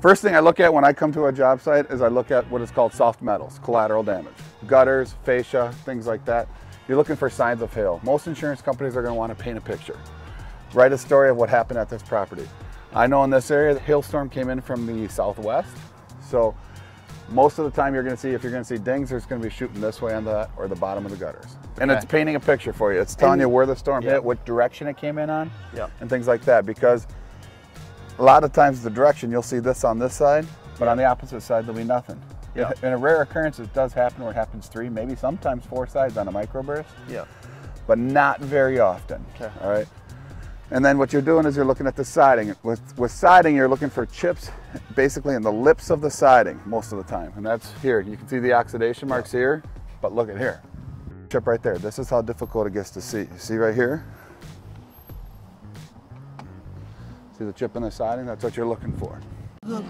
First thing I look at when I come to a job site is I look at what is called soft metals, collateral damage. Gutters, fascia, things like that. You're looking for signs of hail. Most insurance companies are gonna to want to paint a picture. Write a story of what happened at this property. I know in this area, the hailstorm came in from the southwest. So most of the time you're gonna see, if you're gonna see dings, there's gonna be shooting this way on the, or the bottom of the gutters. And Okay. it's painting a picture for you. It's telling And- you where the storm yeah. hit, what direction it came in on, Yeah. and things like that. Because a lot of times the direction, you'll see this on this side, but on the opposite side, there'll be nothing. Yeah. In a rare occurrence, it does happen where it happens three, maybe sometimes four sides on a microburst, Yeah. but not very often. Okay. All right. And then what you're doing is you're looking at the siding. With, with siding, you're looking for chips basically in the lips of the siding most of the time. And that's here. You can see the oxidation marks here, but look at here. Chip right there. This is how difficult it gets to see. You see right here? The chip in the siding? That's what you're looking for.